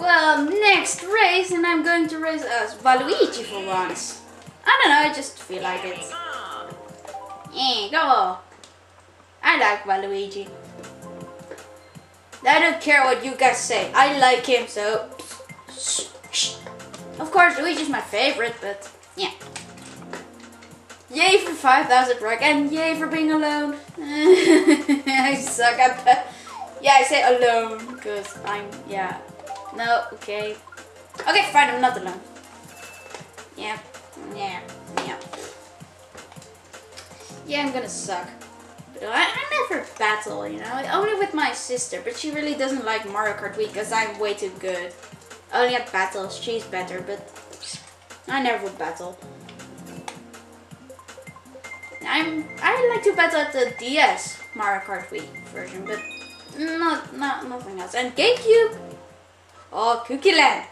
Well, next race, and I'm going to race as Waluigi for once. I don't know, I just feel like it. Yeah, go. I like Waluigi. I don't care what you guys say. I like him, so... Of course, Luigi's my favorite, but yeah. Yay for 5,000 rank, and yay for being alone. I suck at. Yeah, I say alone, because I'm, yeah. No, okay. Okay, fine, I'm not alone. Yeah, yeah, yeah. Yeah, I'm gonna suck. But I, I never battle, you know? Only with my sister, but she really doesn't like Mario Kart Wii because I'm way too good. Only at battles, she's better, but I never would battle. I'm I like to battle at the DS Mario Kart Wii version, but not not nothing else. And GameCube, oh Cookie Land,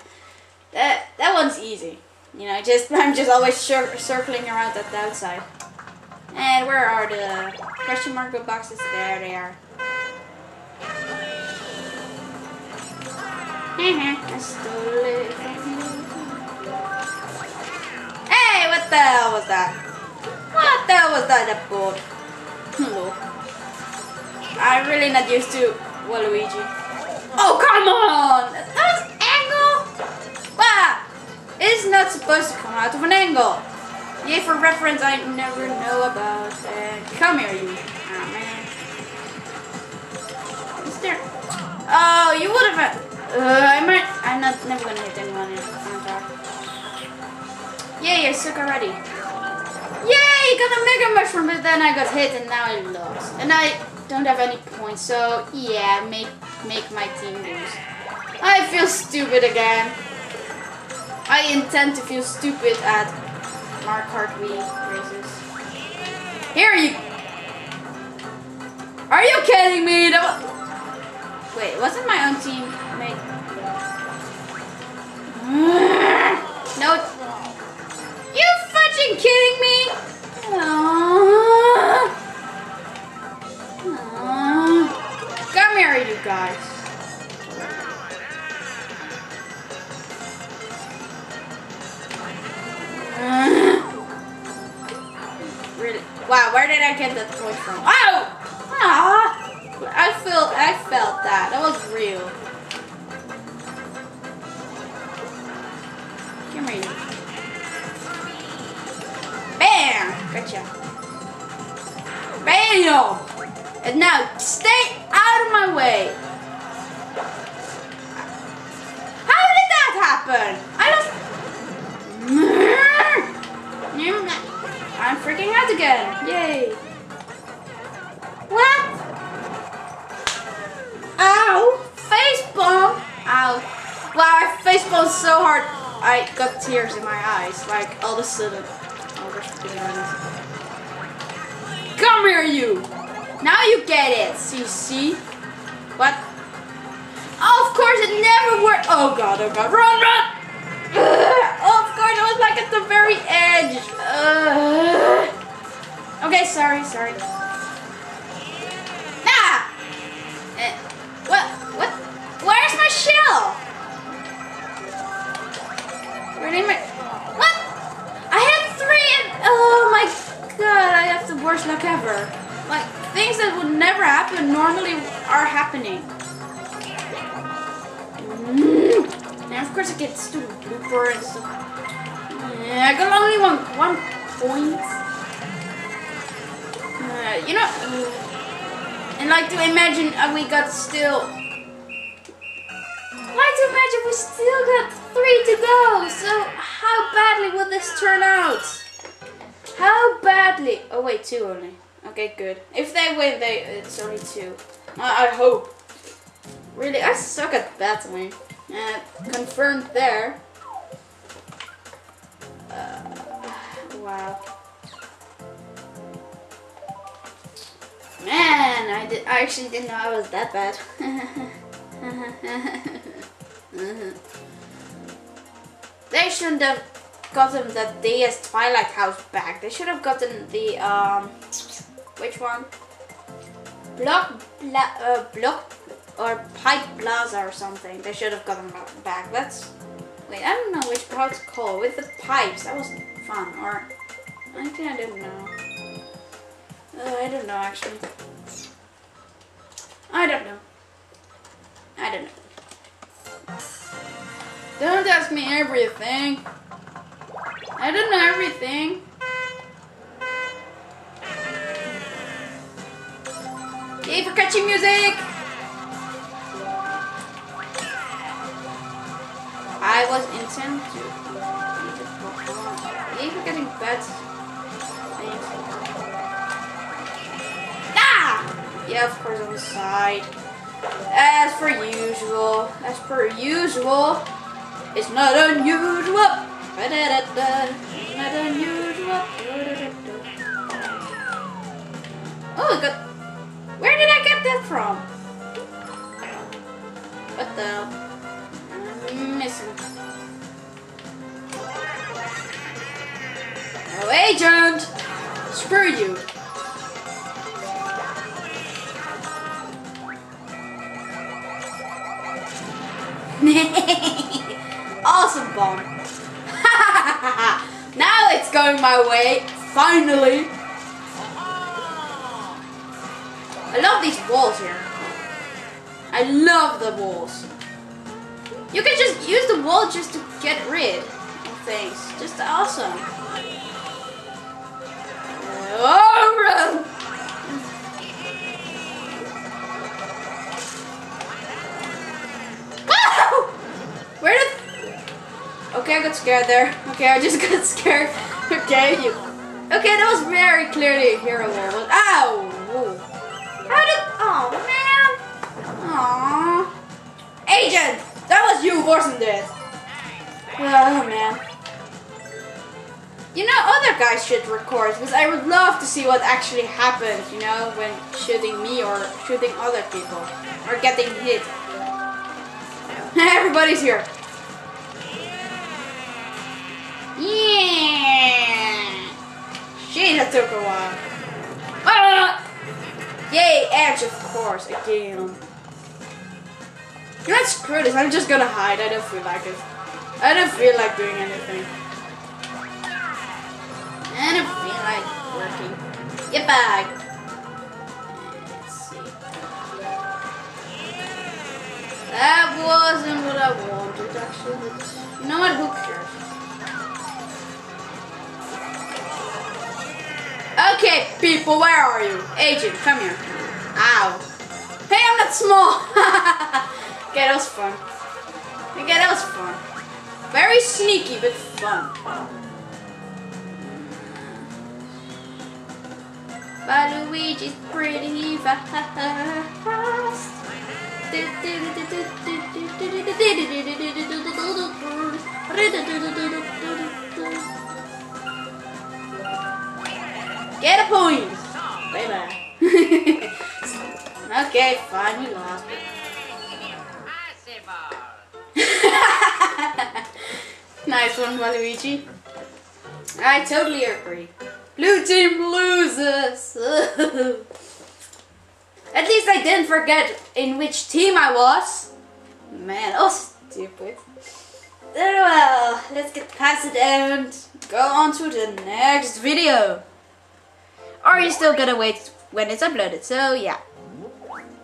that that one's easy. You know, just I'm just always cir circling around at the outside. And where are the question mark boxes? There they are. Hey, what the hell was that? What the hell was that, that board? I'm really not used to Waluigi. Oh, come on! It's not supposed to come out of an angle. Yay for reference I never know about. Uh, come here, you. Oh, man. Is there... Oh, you would have... Uh, I might... I'm not never gonna hit anyone in front Yay, I suck already. Yay, got a Mega Mushroom, but then I got hit and now I lost. And I don't have any points, so yeah, make, make my team lose. I feel stupid again. I intend to feel stupid at Mario Kart Wii races. Here you... Are you kidding me? That was... Wait, wasn't my own teammate? no. You fucking kidding me? Come here, you guys. Wow, where did I get that toy from? Oh! Aww. I feel I felt that. That was real. Come here. Bam! Gotcha. Bam! And now stay out of my way. How did that happen? Freaking out again. Yay. What? Ow! Face bomb! Ow. Wow, I face bombed so hard. I got tears in my eyes. Like, all of a sudden. Oh, there's Come here, you! Now you get it, CC. What? Oh, of course, it never worked. Oh, God, oh, God. Run, run! Oh, of course, it was like at the very edge. Okay, sorry, sorry. Ah! Uh, what? What? Where's my shell? Where did my... What? I had three and... Oh my god, I have the worst luck ever. Like, things that would never happen normally are happening. Mm. And of course I get stupid blooper and stuff. Yeah, I got only one, one point. Uh, you know... And like to imagine uh, we got still... Like to imagine we still got three to go. So how badly will this turn out? How badly? Oh wait, two only. Okay, good. If they win, they it's only two. I, I hope. Really, I suck at battling. Uh, confirmed there. I did. I actually didn't know I was that bad. they shouldn't have gotten the DS Twilight House back. They should have gotten the um, which one? Block, bla, uh, block, or Pipe Plaza or something. They should have gotten back. That's wait, I don't know which part it's called with the pipes. That was fun. Or I think I don't know. Uh, I don't know actually. I don't know. I don't know. Don't ask me everything. I don't know everything. Yay for catchy music! I was intent to. Yay for getting pets. Ah! Yeah, of course on the side. As per usual. As per usual. It's not unusual. Not unusual. Oh, got where did I get that from? What the? Missing. Oh, agent! Screw you. awesome bomb. now it's going my way. Finally. I love these walls here. I love the walls. You can just use the wall just to get rid of things. Just awesome. Oh, Okay, I got scared there. Okay, I just got scared. Okay, you... Okay, that was very clearly a hero wall. Ow! How did... Oh, man. Aww. Agent! That was you, wasn't it? Oh, man. You know, other guys should record, because I would love to see what actually happened, you know, when shooting me or shooting other people. Or getting hit. Everybody's here. Took a while. Ah! Yay, Edge, of course, again. You know what, screw this, I'm just gonna hide, I don't feel like it. I don't feel like doing anything. I don't feel like working. Get back! Let's see. That wasn't what I wanted, actually, you know what, who cares? Okay, people, where are you? Agent, come here. Ow. Hey, I'm not small. okay, that was fun. Okay, that was fun. Very sneaky, but fun. But Luigi's pretty fast. Get a point! Bye bye. okay, fine, you lost. nice one, Waluigi. I totally agree. Blue team loses. At least I didn't forget in which team I was. Man, oh stupid. Very well, let's get past it and go on to the next video. Or you still gotta wait when it's uploaded, so yeah.